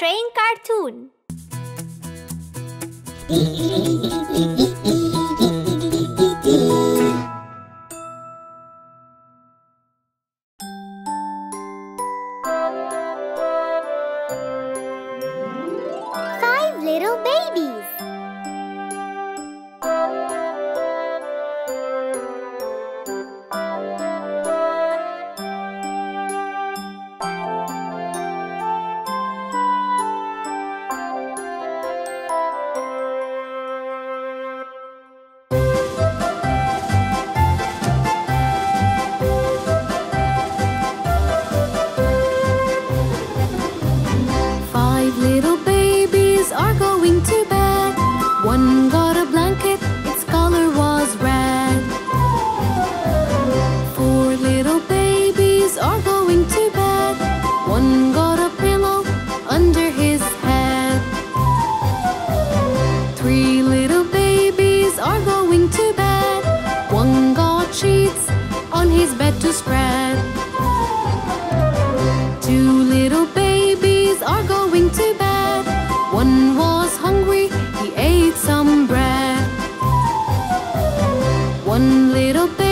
Train cartoon. Five little babies. Three little babies are going to bed. One got sheets on his bed to spread. Two little babies are going to bed. One was hungry, he ate some bread. One little baby